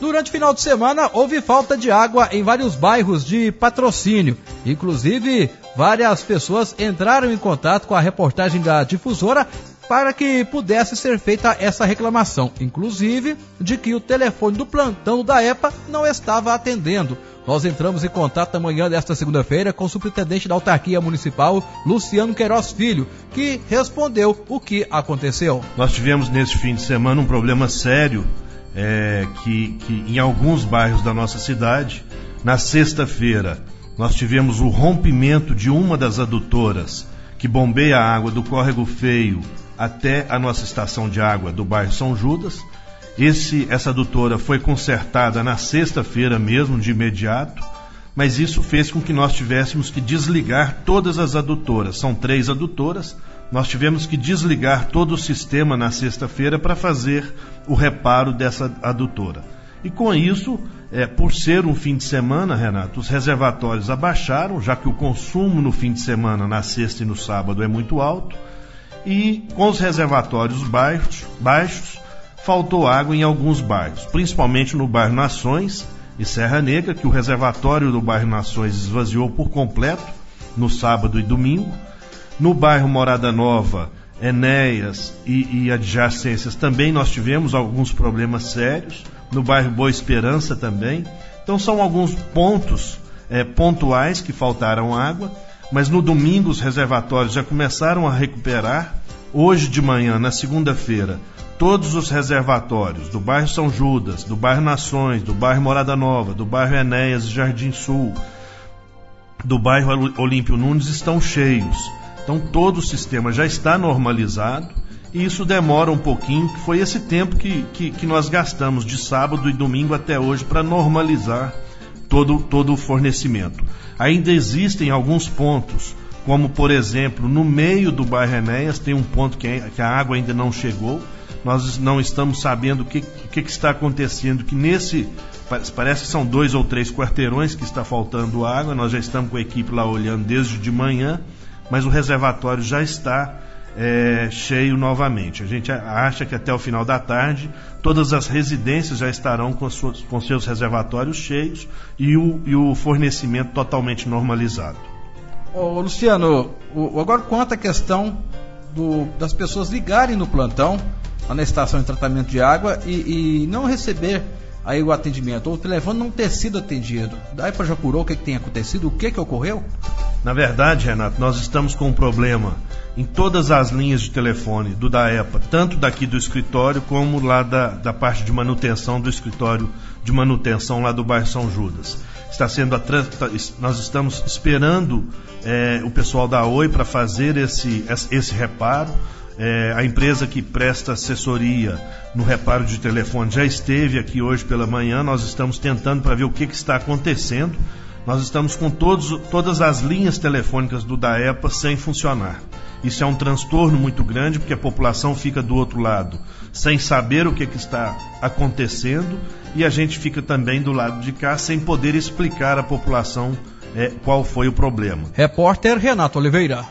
Durante o final de semana, houve falta de água em vários bairros de patrocínio. Inclusive, várias pessoas entraram em contato com a reportagem da difusora para que pudesse ser feita essa reclamação, inclusive de que o telefone do plantão da EPA não estava atendendo. Nós entramos em contato na manhã desta segunda-feira com o superintendente da autarquia municipal, Luciano Queiroz Filho, que respondeu o que aconteceu. Nós tivemos neste fim de semana um problema sério é, que, que em alguns bairros da nossa cidade, na sexta-feira, nós tivemos o rompimento de uma das adutoras que bombeia a água do córrego feio até a nossa estação de água do bairro São Judas. Esse, essa adutora foi consertada na sexta-feira mesmo, de imediato, mas isso fez com que nós tivéssemos que desligar todas as adutoras. São três adutoras, nós tivemos que desligar todo o sistema na sexta-feira para fazer o reparo dessa adutora. E com isso, é, por ser um fim de semana, Renato, os reservatórios abaixaram, já que o consumo no fim de semana, na sexta e no sábado, é muito alto. E com os reservatórios baixos, baixos faltou água em alguns bairros, principalmente no bairro Nações e Serra Negra, que o reservatório do bairro Nações esvaziou por completo no sábado e domingo no bairro Morada Nova, Enéas e, e adjacências também nós tivemos alguns problemas sérios. No bairro Boa Esperança também. Então são alguns pontos é, pontuais que faltaram água, mas no domingo os reservatórios já começaram a recuperar. Hoje de manhã, na segunda-feira, todos os reservatórios do bairro São Judas, do bairro Nações, do bairro Morada Nova, do bairro Enéas e Jardim Sul, do bairro Olímpio Nunes estão cheios. Então todo o sistema já está normalizado e isso demora um pouquinho, que foi esse tempo que, que, que nós gastamos de sábado e domingo até hoje para normalizar todo, todo o fornecimento. Ainda existem alguns pontos, como por exemplo, no meio do bairro Enéas tem um ponto que, é, que a água ainda não chegou. Nós não estamos sabendo o que, que, que está acontecendo, que nesse parece que são dois ou três quarteirões que está faltando água. Nós já estamos com a equipe lá olhando desde de manhã mas o reservatório já está é, cheio novamente. A gente acha que até o final da tarde todas as residências já estarão com, suas, com seus reservatórios cheios e o, e o fornecimento totalmente normalizado. Ô, Luciano, o, agora quanto à questão do, das pessoas ligarem no plantão, na estação de tratamento de água e, e não receber aí o atendimento, ou o telefone não ter sido atendido. Daí para já o que, que tem acontecido, o que, que ocorreu? Na verdade, Renato, nós estamos com um problema em todas as linhas de telefone do DAEPA, tanto daqui do escritório como lá da, da parte de manutenção do escritório de manutenção lá do bairro São Judas. Está sendo tá, nós estamos esperando é, o pessoal da Oi para fazer esse, esse reparo. É, a empresa que presta assessoria no reparo de telefone já esteve aqui hoje pela manhã. Nós estamos tentando para ver o que, que está acontecendo nós estamos com todos, todas as linhas telefônicas do DAEPA sem funcionar. Isso é um transtorno muito grande, porque a população fica do outro lado sem saber o que, que está acontecendo e a gente fica também do lado de cá sem poder explicar à população é, qual foi o problema. Repórter Renato Oliveira.